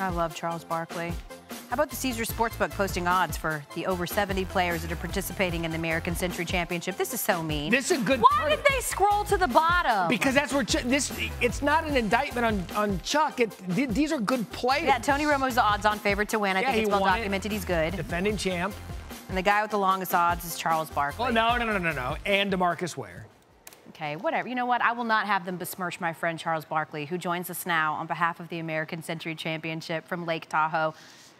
I love Charles Barkley. How about the Caesar Sportsbook posting odds for the over 70 players that are participating in the American Century Championship? This is so mean. This is a good. Why did they scroll to the bottom? Because that's where Ch- this. It's not an indictment on on Chuck. It, th- these are good players. yeah, Tony Romo's the odds-on favorite to win. I Yeah, think it's well won it. documented. He's good. defending champ. And the guy with the longest odds is Charles Barkley. Oh no no no no no. And DeMarcus Ware. Okay, whatever. You know what? I will not have them besmirch my friend Charles Barkley, who joins us now on behalf of the American Century Championship from Lake Tahoe.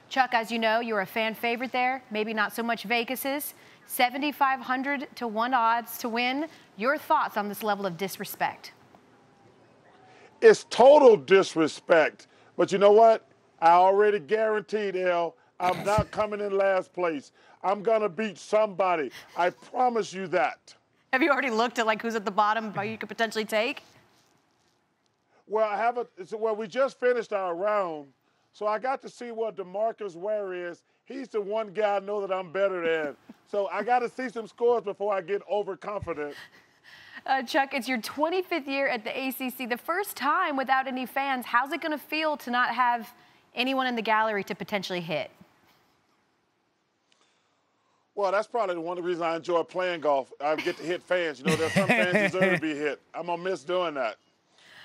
Chuck, as you know, you're a fan favorite there. Maybe not so much Vegas's. 7,500 to 1 odds to win. Your thoughts on this level of disrespect? It's total disrespect. But you know what? I already guaranteed, Elle, I'm not coming in last place. I'm going to beat somebody. I promise you that. Have you already looked at like who's at the bottom you could potentially take? Well, I haven't. so- Well, we just finished our round, so I got to see what DeMarcus Ware is. He's the one guy I know that I'm better than. So I got to see some scores before I get overconfident. Uh, Chuck, it's your 25th year at the ACC, the first time without any fans. How's it going to feel to not have anyone in the gallery to potentially hit? Well, that's probably one of the reasons I enjoy playing golf. I get to hit fans. You know, there's some fans deserve to be hit. I'm gonna miss doing that.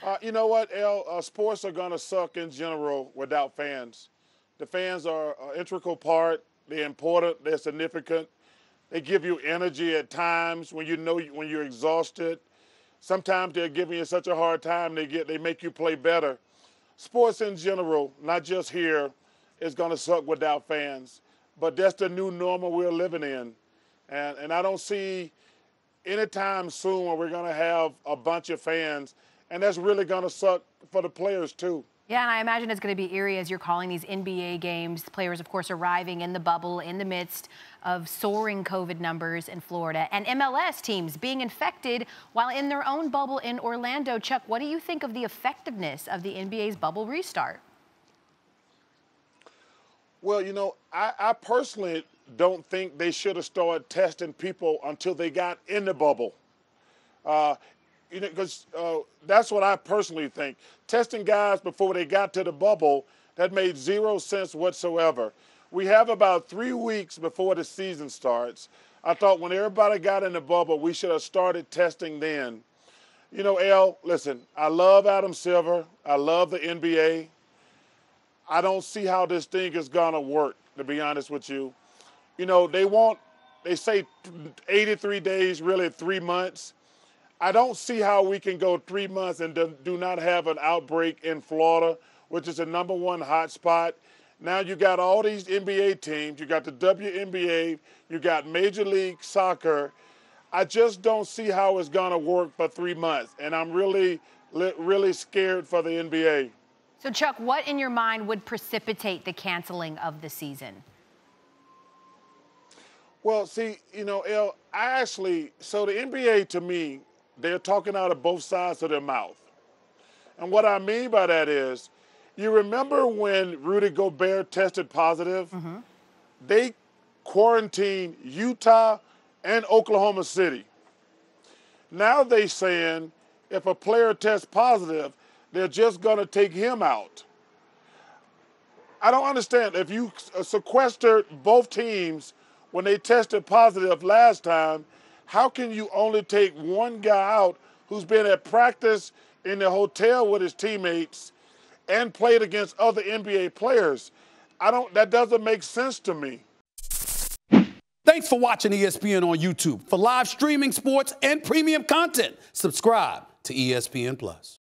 Uh, you know what, Elle? Uh, sports are gonna suck in general without fans. The fans are an integral part. They're important. They're significant. They give you energy at times when you know when you're exhausted. Sometimes they're giving you such a hard time. They get they make you play better. Sports in general, not just here, is gonna suck without fans. But that's the new normal we're living in, and and I don't see anytime soon where we're gonna have a bunch of fans, and that's really gonna suck for the players too. Yeah, and I imagine it's going to be eerie as you're calling these NBA games. Players, of course, arriving in the bubble in the midst of soaring COVID numbers in Florida, and MLS teams being infected while in their own bubble in Orlando. Chuck, what do you think of the effectiveness of the NBA's bubble restart? Well, you know, I, I personally don't think they should have started testing people until they got in the bubble. Uh, you know, because uh, that's what I personally think. Testing guys before they got to the bubble, that made zero sense whatsoever. We have about three weeks before the season starts. I thought when everybody got in the bubble, we should have started testing then. You know, Elle, listen, I love Adam Silver. I love the NBA. I don't see how this thing is gonna work, to be honest with you. You know, they want, they say 83 days, really three months. I don't see how we can go three months and do, not have an outbreak in Florida, which is the number one hot spot. Now you got all these NBA teams, you got the WNBA, you got Major League Soccer. I just don't see how it's gonna work for three months, and I'm really, really scared for the NBA. So, Chuck, what in your mind would precipitate the canceling of the season? Well, see, you know, Elle, I actually, so the NBA to me, they're talking out of both sides of their mouth. And what I mean by that is, you remember when Rudy Gobert tested positive? Mm-hmm. They quarantined Utah and Oklahoma City. Now they saying if a player tests positive, they're just going to take him out. I don't understand. If you uh, sequestered both teams when they tested positive last time, how can you only take one guy out who's been at practice in the hotel with his teammates and played against other NBA players? I don't. That doesn't make sense to me. Thanks for watching ESPN on YouTube. For live streaming sports and premium content, subscribe to ESPN Plus.